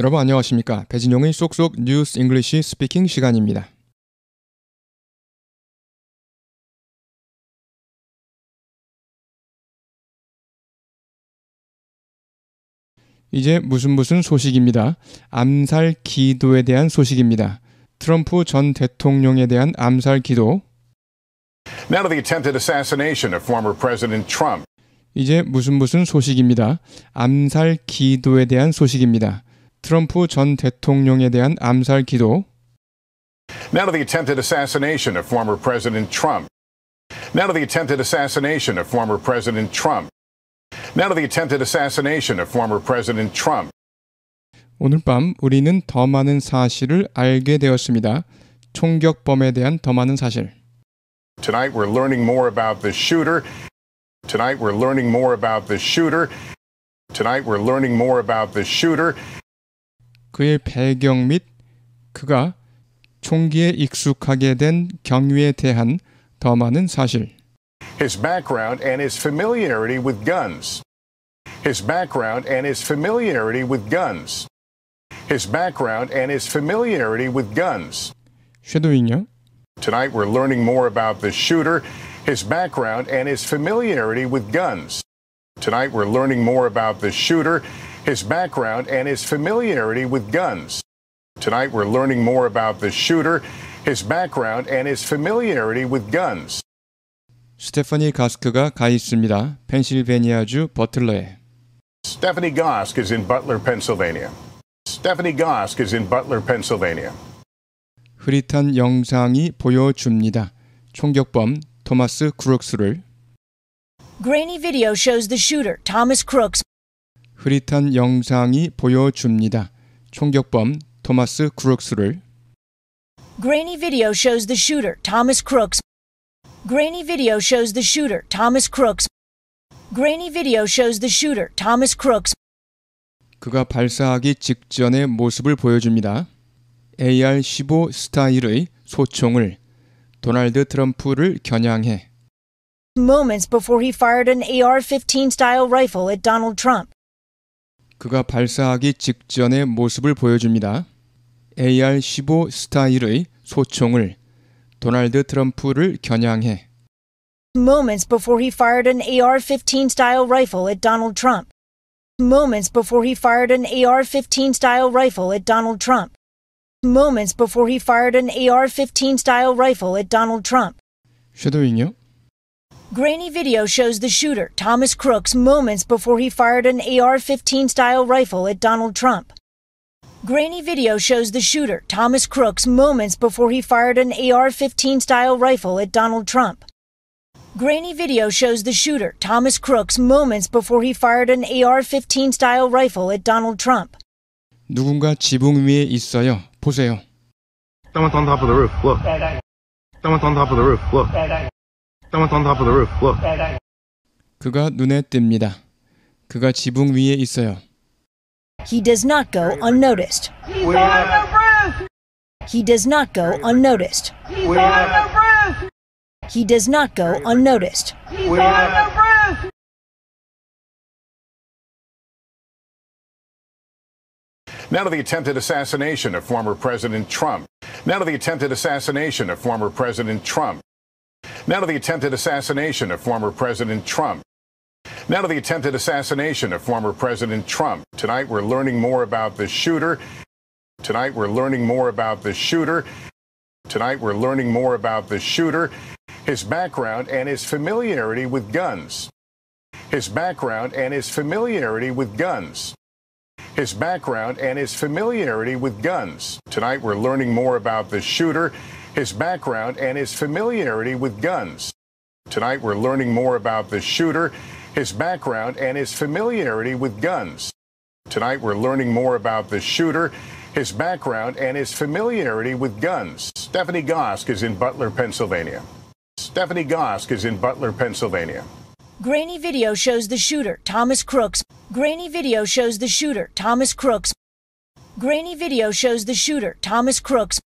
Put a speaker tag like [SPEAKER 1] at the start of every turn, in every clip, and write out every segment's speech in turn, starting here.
[SPEAKER 1] 여러분 안녕하십니까? 배진용의 쏙쏙 뉴스 잉글리시 스피킹 시간입니다. 이제 무슨 무슨 소식입니다. 암살 기도에 대한 소식입니다. 트럼프 전 대통령에 대한 암살 기도.
[SPEAKER 2] Now to the attempted assassination of former President Trump.
[SPEAKER 1] 이제 무슨 무슨 소식입니다. 암살 기도에 대한 소식입니다. 트럼프 전 대통령에 대한 암살 기도.
[SPEAKER 2] Now to the attempted assassination of former President Trump. Now to the attempted assassination of former President Trump. Now to the attempted assassination of former President Trump.
[SPEAKER 1] 오늘 밤 우리는 더 많은 사실을 알게 되었습니다. 총격범에 대한 더 많은 사실.
[SPEAKER 2] Tonight we're learning more about the shooter. Tonight we're learning more about the shooter. Tonight we're learning more about the shooter.
[SPEAKER 1] 그의 배경 및 그가 총기에 익숙하게 된 경위에 대한 더 많은 사실.
[SPEAKER 2] His background and his familiarity with guns. His background and his familiarity with guns. His background and his familiarity with guns.
[SPEAKER 1] 쉐도잉요.
[SPEAKER 2] Tonight we're learning more about the shooter, his background, and his familiarity with guns. Tonight we're learning more about the shooter, his background, and his familiarity with guns. Tonight we're learning more about the shooter, his background, and his familiarity with guns.
[SPEAKER 1] 스테파니 가스크가 가 있습니다. 펜실베니아주 버틀러에.
[SPEAKER 2] Stephanie Gosk is in Butler, Pennsylvania. Stephanie Gosk is in Butler, Pennsylvania.
[SPEAKER 1] 흐릿한 영상이 보여줍니다. 총격범 토마스 크룩스를
[SPEAKER 3] Grainy video shows the shooter, Thomas Crooks,
[SPEAKER 1] 흐릿한 영상이 보여줍니다. 총격범 토마스 크룩스를
[SPEAKER 3] Grainy video shows the shooter, Thomas Crooks. Grainy video shows the shooter, Thomas Crooks. Grainy video shows the shooter, Thomas Crooks.
[SPEAKER 1] 그가 발사하기 직전의 모습을 보여줍니다. AR-15 스타일의 소총을 도널드 트럼프를 겨냥해
[SPEAKER 3] Moments before he fired an AR 15 style rifle at Donald Trump.
[SPEAKER 1] 그가 발사하기 직전의 모습을 보여줍니다. AR-15 스타일의 소총을 도널드 트럼프를 겨냥해
[SPEAKER 3] Moments before he fired an AR 15 style rifle at Donald Trump. Moments before he fired an AR 15 style rifle at Donald Trump. Moments before he fired an AR 15 style rifle at Donald Trump.
[SPEAKER 1] 쉐도잉요.
[SPEAKER 3] Grainy video shows the shooter, Thomas Crooks, moments before he fired an AR 15 style rifle at Donald Trump. Grainy video shows the shooter, Thomas Crooks, moments before he fired an AR 15 style rifle at Donald Trump. Grainy video shows the shooter, Thomas Crooks, moments before he fired an AR 15 style rifle at Donald Trump.
[SPEAKER 1] 누군가 지붕 위에 있어요. 보세요.
[SPEAKER 4] Someone's on top of the roof. Look. Someone's on top of the roof. Look. Someone's on top of the roof. Look.
[SPEAKER 1] 그가 눈에 띕니다. 그가 지붕 위에 있어요.
[SPEAKER 3] He does not go unnoticed.
[SPEAKER 5] He's on the roof!
[SPEAKER 3] He does not go unnoticed.
[SPEAKER 5] He's on the roof!
[SPEAKER 3] He does not go unnoticed.
[SPEAKER 5] He's on the roof!
[SPEAKER 2] Now to the attempted assassination of former President Trump. Now to the attempted assassination of former President Trump. Now to the attempted assassination of former President Trump. Now to the attempted assassination of former President Trump. Tonight we're learning more about the shooter. Tonight we're learning more about the shooter. Tonight we're learning more about the shooter, his background, and his familiarity with guns. His background and his familiarity with guns. His background and his familiarity with guns. Tonight we're learning more about the shooter, his background, and his familiarity with guns. Tonight we're learning more about the shooter, his background, and his familiarity with guns. Tonight we're learning more about the shooter, his background, and his familiarity with guns. Stephanie Gosk is in Butler, Pennsylvania. Stephanie Gosk is in Butler, Pennsylvania.
[SPEAKER 3] Grainy video shows the shooter, Thomas Crooks. Grainy video shows the shooter, Thomas Crooks. Grainy video shows the shooter, Thomas Crooks.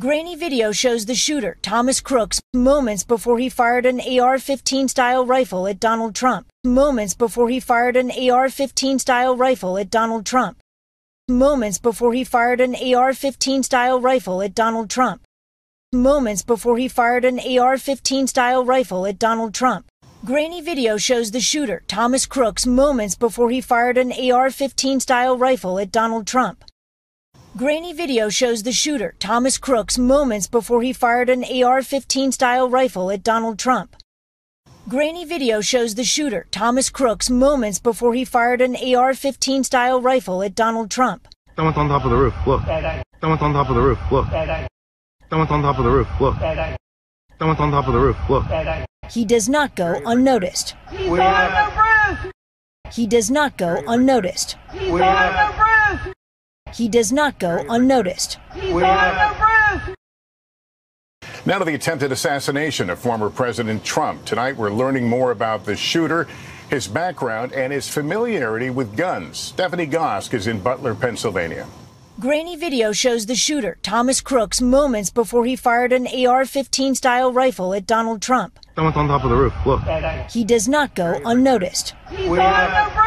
[SPEAKER 3] Grainy video shows the shooter, Thomas Crooks, moments before he fired an AR 15 style rifle at Donald Trump. Moments before he fired an AR 15 style rifle at Donald Trump. moments before he fired an AR 15 style rifle at Donald Trump. Moments before he fired an AR 15 style rifle at Donald Trump. Grainy video shows the shooter, Thomas Crooks, moments before he fired an AR 15 style rifle at Donald Trump. Grainy video shows the shooter, Thomas Crooks, moments before he fired an AR 15 style rifle at Donald Trump. Grainy video shows the shooter, Thomas Crooks, moments before he fired an AR 15 style rifle at Donald Trump.
[SPEAKER 4] Someone's on top of the roof. Look. Someone's on top of the roof. Look. Someone's on top of the roof. Look. Someone's on top of the roof. Look.
[SPEAKER 3] He does not go unnoticed.
[SPEAKER 5] He's on the roof.
[SPEAKER 3] He does not go unnoticed.
[SPEAKER 5] He's on the roof.
[SPEAKER 3] He does not go unnoticed.
[SPEAKER 5] He's on the roof.
[SPEAKER 2] Now to the attempted assassination of former President Trump. Tonight, we're learning more about the shooter, his background, and his familiarity with guns. Stephanie Gosk is in Butler, Pennsylvania.
[SPEAKER 3] Grainy video shows the shooter, Thomas Crooks, moments before he fired an AR 15 style rifle at Donald Trump.
[SPEAKER 4] Someone's on top of the roof. Look.
[SPEAKER 3] He does not go unnoticed.
[SPEAKER 5] He's on the